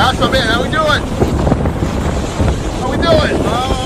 That's my man. How we doing? How we doing? Oh,